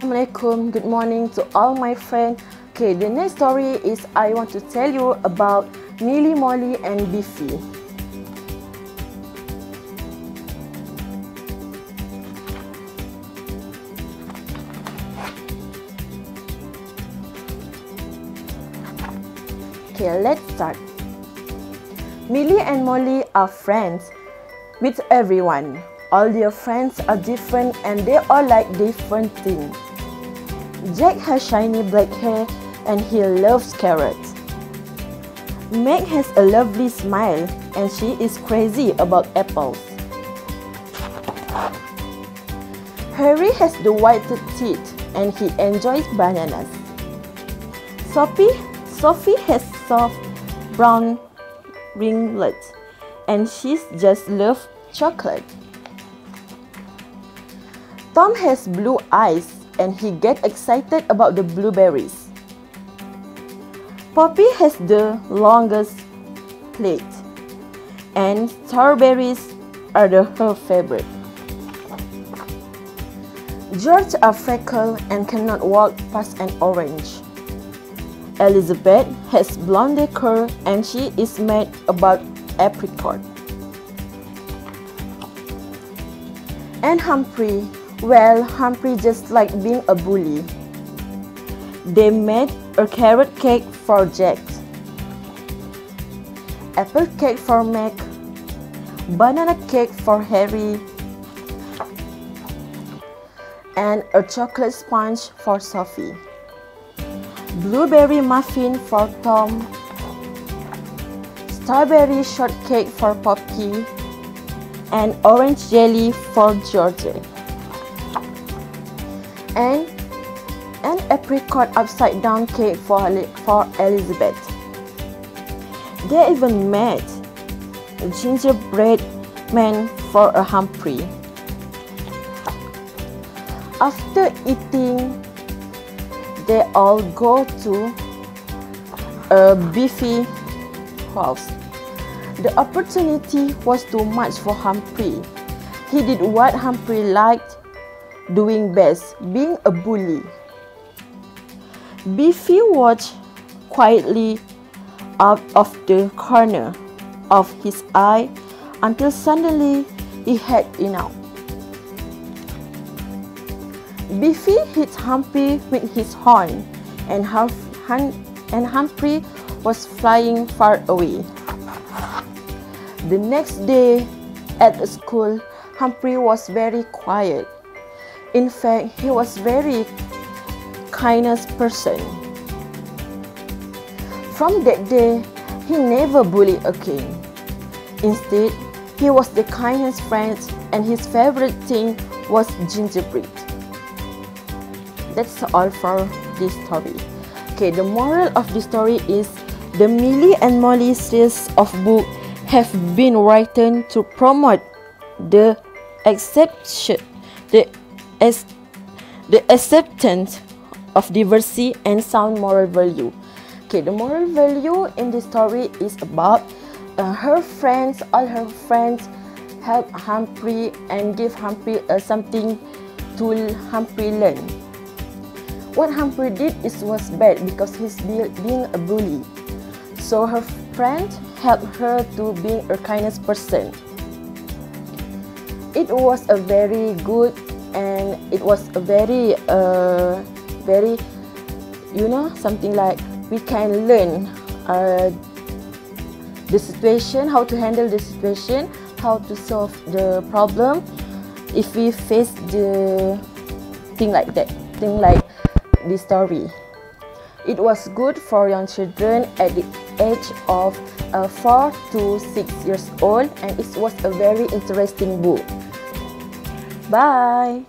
Assalamualaikum, good morning to all my friends. Okay, the next story is I want to tell you about Milly, Molly and Beefy. Okay, let's start. Milly and Molly are friends with everyone. All their friends are different and they all like different things. Jack has shiny black hair and he loves carrots. Meg has a lovely smile and she is crazy about apples. Harry has the whited teeth and he enjoys bananas. Sophie, Sophie has soft brown ringlets and she just loves chocolate. Tom has blue eyes and he gets excited about the blueberries. Poppy has the longest plate and strawberries are the, her favorite. George are freckled and cannot walk past an orange. Elizabeth has blonde hair and she is mad about apricot. And Humphrey well, Humphrey just liked being a bully. They made a carrot cake for Jack, apple cake for Meg, banana cake for Harry, and a chocolate sponge for Sophie. Blueberry muffin for Tom, strawberry shortcake for Poppy, and orange jelly for George and an apricot upside down cake for, for Elizabeth. They even made a gingerbread man for a Humphrey. After eating, they all go to a beefy house. The opportunity was too much for Humphrey. He did what Humphrey liked doing best, being a bully. Beefy watched quietly out of the corner of his eye until suddenly he had enough. Beefy hit Humphrey with his horn, and, and Humphrey was flying far away. The next day at school, Humphrey was very quiet. In fact, he was very kindest person. From that day, he never bullied again. Instead, he was the kindest friend and his favorite thing was gingerbread. That's all for this story. Okay, the moral of the story is the Milly and Molly series of books have been written to promote the acceptation, the as the acceptance of diversity and sound moral value. Okay, the moral value in this story is about uh, her friends, all her friends help Humphrey and give Humphrey uh, something to Humphrey learn. What Humphrey did is was bad because he's being a bully. So her friend helped her to be a kindness person. It was a very good and it was a very uh, very you know something like we can learn uh, the situation how to handle the situation how to solve the problem. If we face the thing like that thing like this story. It was good for young children at the age of uh, 4 to 6 years old and it was a very interesting book. Bye.